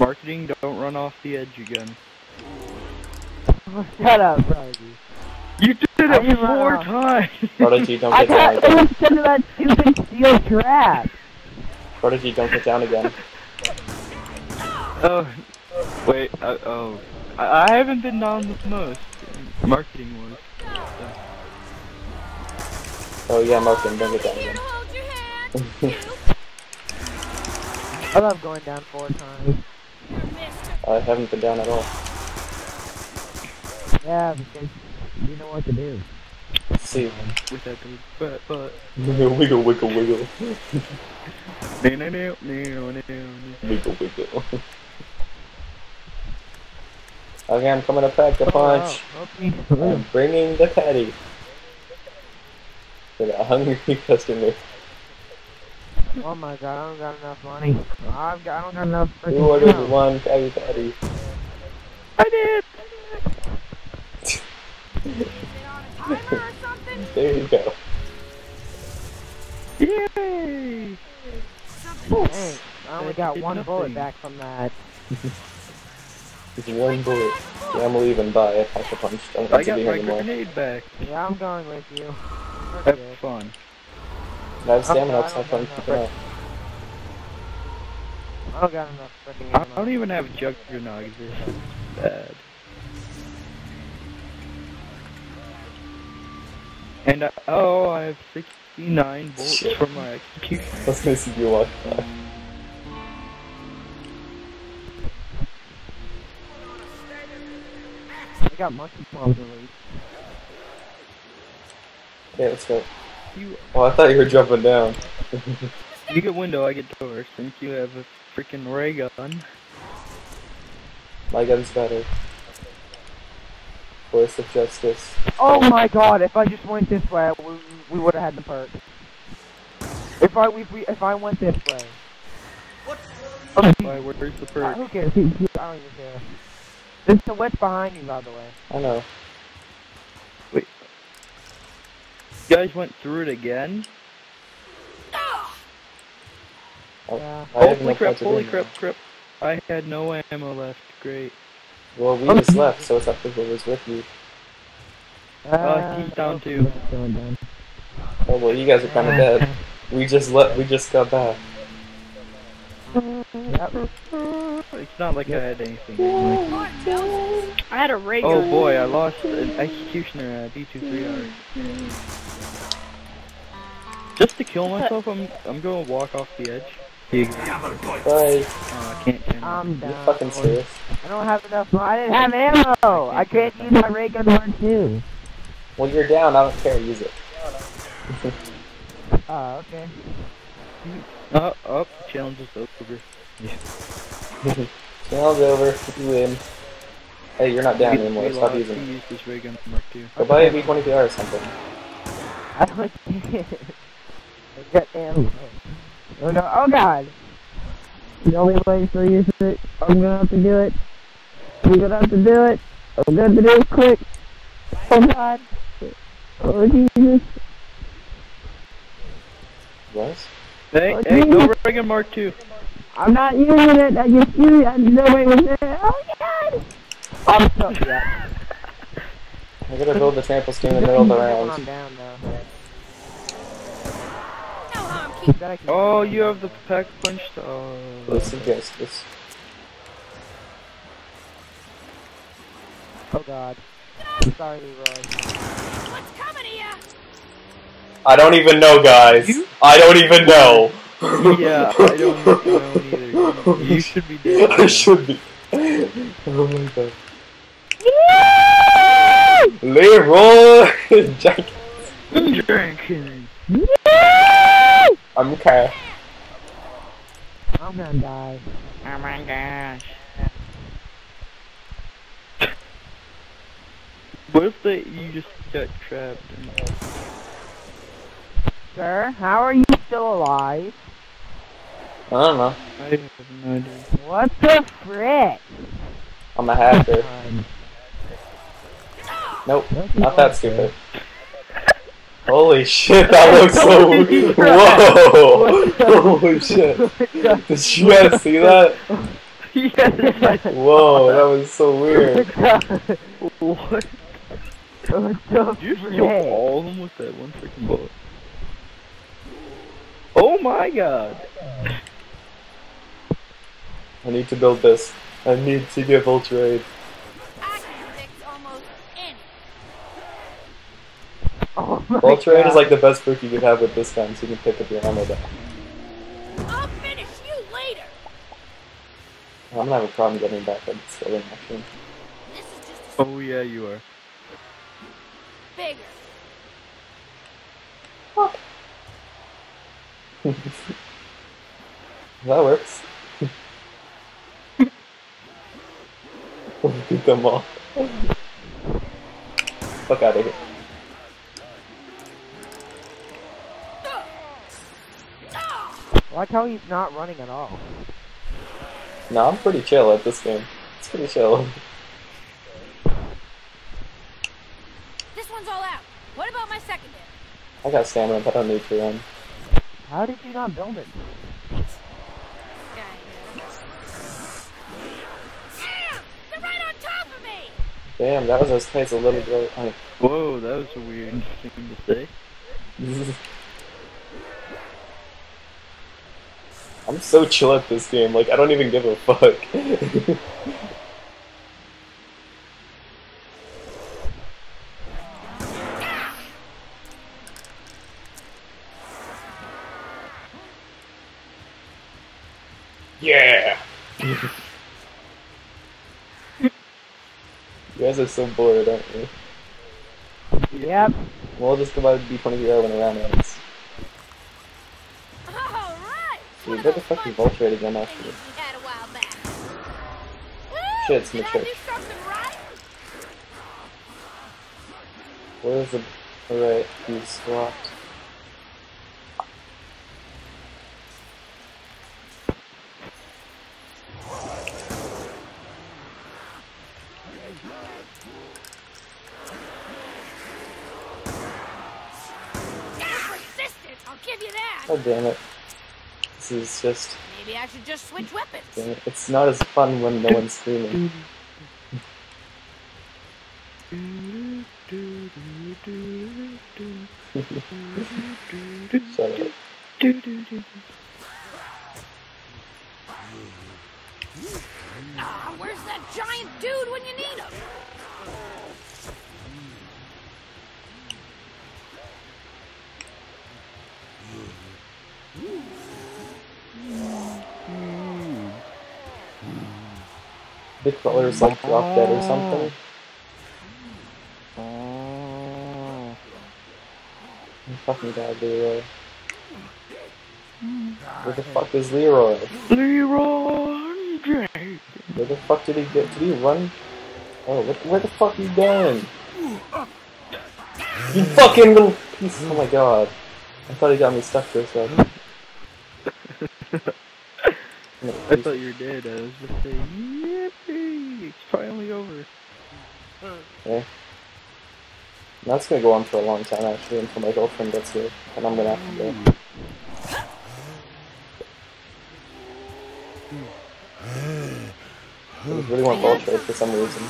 Marketing, don't run off the edge again. Shut up, Prodigy. You did I it four times! Prodigy, don't get down got again. it into that stupid steel trap. Prodigy, don't get down again. Oh, wait, uh, oh. I, I haven't been down the most. Marketing was. Oh yeah, Martin, don't get down again. to hold your hand. I love going down four times. You're Mister. I haven't been down at all. Yeah, because you know what to do. Let's see. With that big butt, but. Wiggle, wiggle, wiggle, wiggle. No, no, no, no, no, no. Wiggle, wiggle. Okay, I'm coming to pack the Oh, punch. wow. Okay. I'm bringing the patty. For the hungry customer. Oh my god, I don't got enough money. I've got, I don't got enough Who freaking ordered ammo. one patty patty? I did! Is it on a timer or something? There you go. Yay! Something. Dang, I only got did one bullet back from that. It's one bullet. Yeah, I'm leaving. Bye. I packed the punch. Don't I to got be my here anymore. grenade back. Yeah, I'm going with you. We're Have good. fun. I have stamina. Okay, It's I not don't fun got to enough. I don't got enough freaking I don't even have a juggernaut. This is bad. And uh, oh, I have 69 bullets Shit. from my execution. I was gonna see you walk by. I got monkey bombs at least. Okay, let's go. You, Oh, I thought you were jumping down. you get window, I get door. Since you have a freaking ray gun. My gun's better. Voice of justice. Oh my god, if I just went this way, we, we would have had the perk. If I if, we, if I went this way. Why, where's the Uh, perk? who cares? He- he- I don't even care. There's the witch behind you, by the way. I know. You guys went through it again? I, Yeah. Holy no crap, holy doing crap, crap. I had no ammo left. Great. Well, we Oh. just left, so it's up to who was with you. Uh, he's down too. going down? Oh well, you guys are kind of dead. We just left. We just got back. Yep. It's not like I had anything. Like, I had a ray oh boy, I lost an executioner at B23R. Just to kill myself, I'm I'm gonna walk off the edge. You, Bye. oh, I can't stand I'm You down. fucking serious? I don't have enough. I didn't have ammo. I can't use my ray gun one too. Well, you're down. I don't care. Use it. Oh, okay. Oh, oh, the challenge is over. Yeah. Challenge over. You win. Hey, you're not down We- anymore. we Stop lost. using He it. used his ray gun mark two. Go buy a B20PR or something. I don't I got ammo. Oh no! Oh god! The only way to use it, I'm gonna have to do it. I'm gonna have to do it. I'm gonna have to do it quick. Oh god! Oh Jesus! What? Hey, Oh, hey, geez. no ray gun mark two. I'm not using it. I just used it. I didn't know it was there. Oh god! I'm so yeah. I gotta build the Trample Steam in the middle of the I'm round. down though. No harm. Keep Keep that I can- Oh, you have the pack punch. Oh, Voice of justice. Oh god. I'm sorry, Leroy. What's coming to ya? I don't even know, guys. You- I don't even know. yeah, I don't know either. You should be dead. I should be. Oh my god. Leroy Jenkins. Drinking. I'm okay. I'm gonna die. Oh my gosh. What if they, you just got trapped? And, Sir, how are you still alive? I don't know. I have no idea. What the frick? I'm a hacker. Nope, don't that stupid. Holy shit, that looks so. Whoa! Holy shit. it? Did you guys see that? yes. Whoa, that was so weird. what? What the Did you just kill all of them with that one freaking bullet? Oh my god. I need to build this. I need to get Vulture Aid. I My Vulture Aid God. is like the best perk you could have with this gun, so you can pick up your ammo back. I'll finish you later. I'm gonna have a problem getting back at the throwing action. This is just a Oh yeah, you are. bigger. that works. Beat them all. Fuck out of here. I like how he's not running at all. No, I'm pretty chill at this game. It's pretty chill. This one's all out. What about my secondary? I got stamina, but I don't need to run. How did you not build it? Damn! They're right on top of me! Damn, that was as tight as a little girl. I Whoa, that was a weird thing to say. I'm so chill at this game, like I don't even give a fuck. yeah! you guys are so bored, aren't you? Yep. We'll just go by B23 when around ends. Alright! Dude, where the fuck is Vulture Aid again after this? we had a while back. Shit, it's in the I church. do something right? Where's the... Alright, he's swapped. You're persistent, I'll give you that. God damn it. This is just... Maybe I should just switch weapons. Damn. It's not as fun when no one's screaming. Shut up. Ah, where's that giant dude when you need him? Big feller's like drop dead or something. Oh. Mm. Fucking god, Leroy. Where the fuck is Leroy? Leroy Where the fuck did he get? Did he run? Oh, what, where the fuck are you going? You fucking little piece! Oh my god. I thought he got me stuck for a second. I thought you were dead. I was just saying, finally over. Yeah. That's gonna go on for a long time actually until my girlfriend gets here, and I'm gonna have to go. I just really want Vulture Aid for some reason.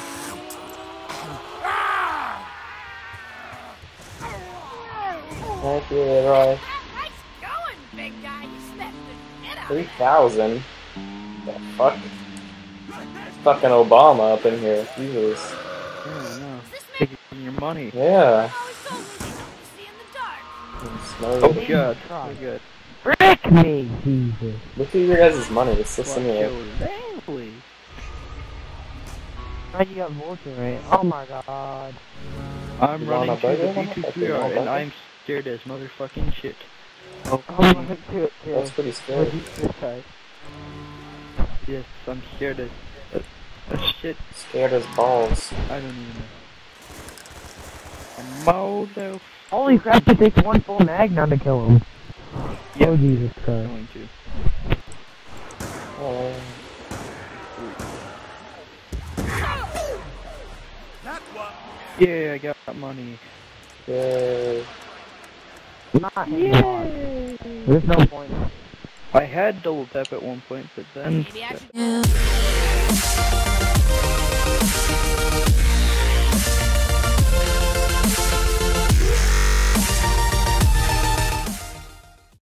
Thank you, Leroy. Nice going, big guy. You smashed the shit out of Three The fuck? Fucking Obama up in here. Jesus. Oh no. Does Taking your money. Yeah. always told me you don't see in the dark? Smelly. Oh god. Oh god. Frick me, Jesus. Look at your guys' money. It's so Watch similar. your family. You got vulture right? Oh my god. I'm You running a to burger? the Okay, B2QR you want a and burger? I'm scared as motherfucking shit. Oh, I'm gonna it too. That's pretty scary. you just said. yes, I'm scared as, as, as shit. Scared as balls. I don't even know. Mother Holy crap, it takes one full mag now to kill him. Yeah. Oh Jesus Christ. going to. Oh. Yeah, I got money. Yay. Not him. There's no point. I had double tap at one point, but then Maybe I should.